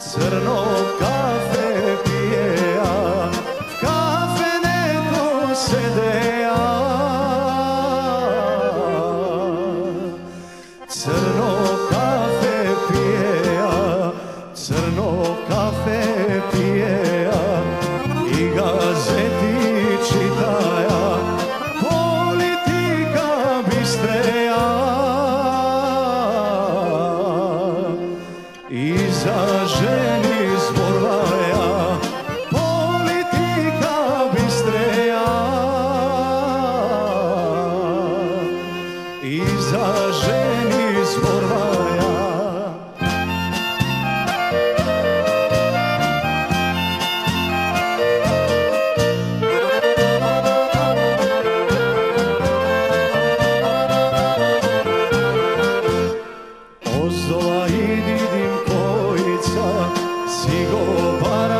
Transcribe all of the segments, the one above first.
crno kafe pije a kafe neko. blaženi i didim kojica, sigova para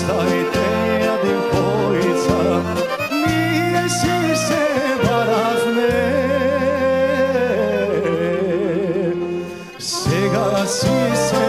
ostajte ja divkojica, nije si se baravne, sega si se